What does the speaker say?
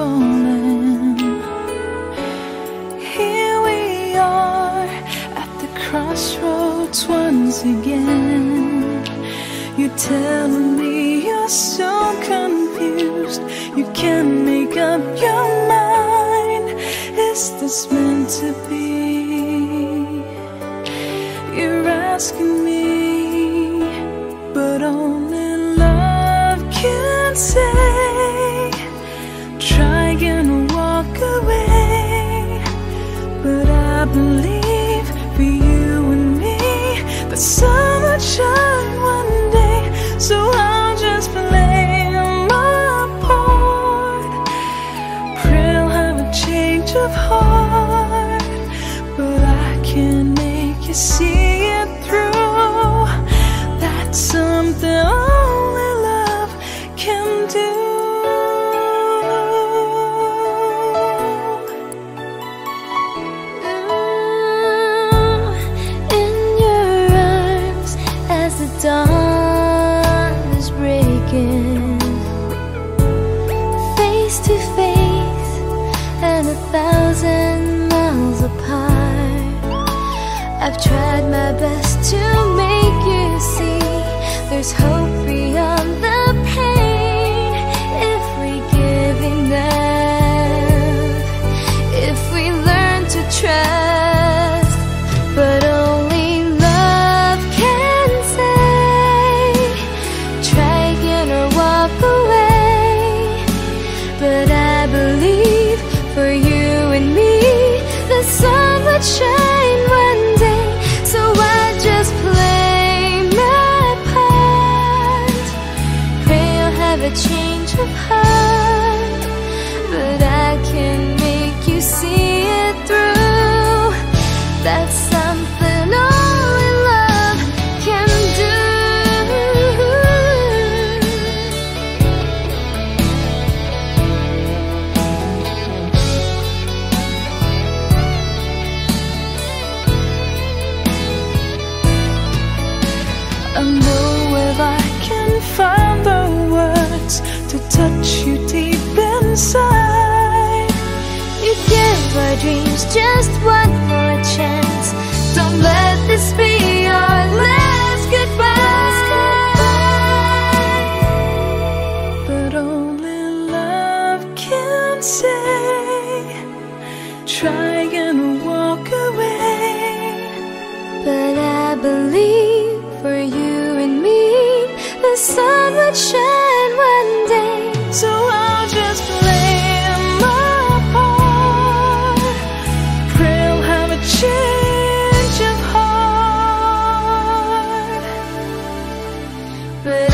falling. Here we are at the crossroads once again. You're telling me you're so confused, you can't make up your mind. Is this meant to be? You're asking me, change of heart, but I can't make you see it through. That's something only love can do. Mm, in your arms as the dawn is breaking, I've tried my best to make you see there's hope find the words to touch you deep inside. You give our dreams just one more chance. Don't let this be our last goodbye. But only love can say, try and walk away. But I believe for you one day. So I'll just play my part. Pray I'll have a change of heart. But